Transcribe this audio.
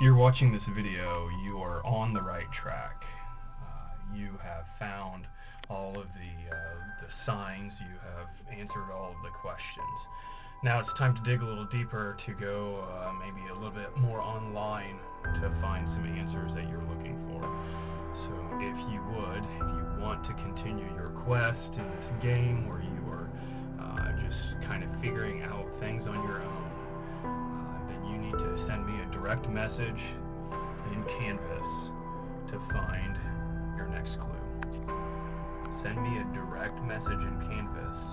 you're watching this video, you are on the right track. Uh, you have found all of the, uh, the signs, you have answered all of the questions. Now it's time to dig a little deeper to go uh, maybe a little bit more online to find some answers that you're looking for. So if you would, if you want to continue your quest in this game where you are uh, just kind of figuring direct message in Canvas to find your next clue. Send me a direct message in Canvas